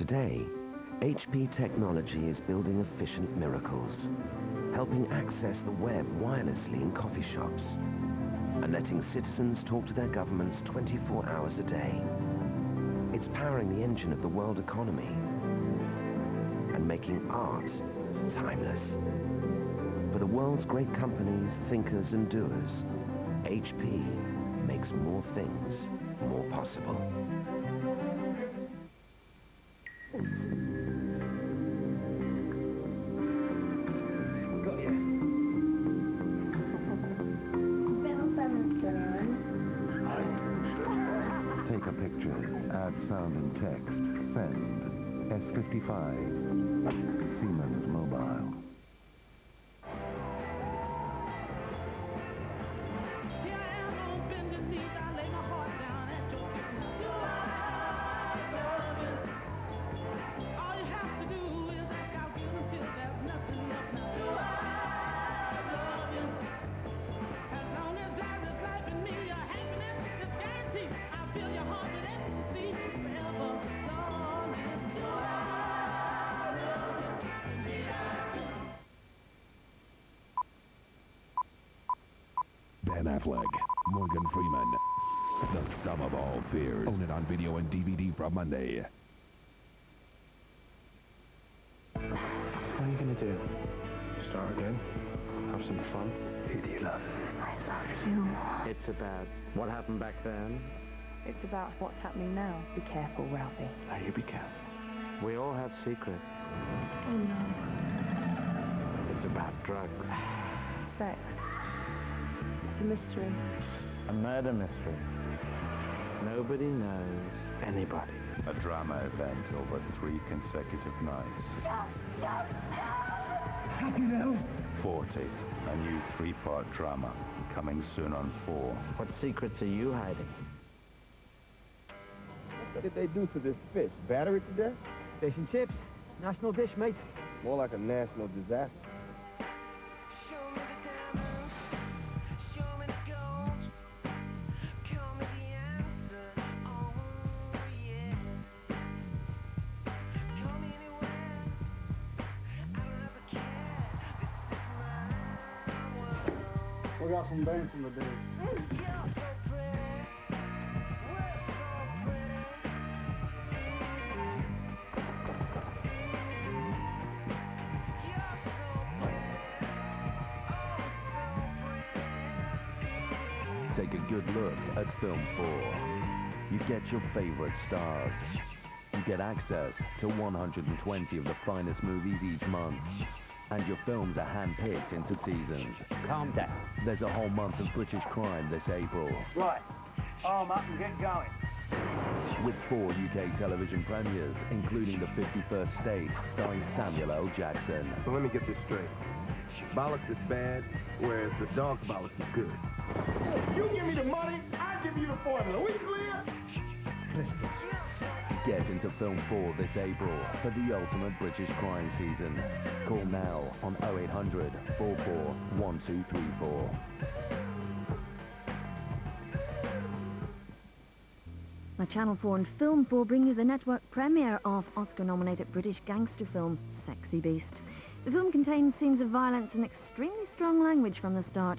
Today, HP technology is building efficient miracles, helping access the web wirelessly in coffee shops, and letting citizens talk to their governments 24 hours a day. It's powering the engine of the world economy and making art timeless. For the world's great companies, thinkers and doers, HP makes more things more possible. Sound and text, send. S55. Siemens Mobile. Ben Affleck, Morgan Freeman. The sum of all fears. Own it on video and DVD from Monday. What are you gonna do? Start again? Have some fun? Who do you love? I love you. It's about what happened back then. It's about what's happening now. Be careful, Ralphie. Now you be careful. We all have secrets. Oh no. It's about drugs. Sex. It's a mystery. A murder mystery. Nobody knows anybody. A drama event over three consecutive nights. 40. A new three-part drama. Coming soon on 4. What secrets are you hiding? What did they do to this fish? Batter it to death? Fish and chips. National dish, mate. More like a national disaster. Got some dancing to do. Take a good look at Film 4. You get your favorite stars. You get access to 120 of the finest movies each month. And your films are hand-picked into seasons. Calm down. There's a whole month of British crime this April, Right. Arm up and get going. with four UK television premieres, including The 51st State, starring Samuel L. Jackson. So let me get this straight. Bollocks is bad, whereas the dog's bollocks is good. You give me the money, I give you the formula. We clear? Film 4 this April for the ultimate British crime season. Call now on 0800 44 1234. Now, Channel 4 and Film 4 bring you the network premiere of Oscar-nominated British gangster film Sexy Beast. The film contains scenes of violence and extremely strong language from the start,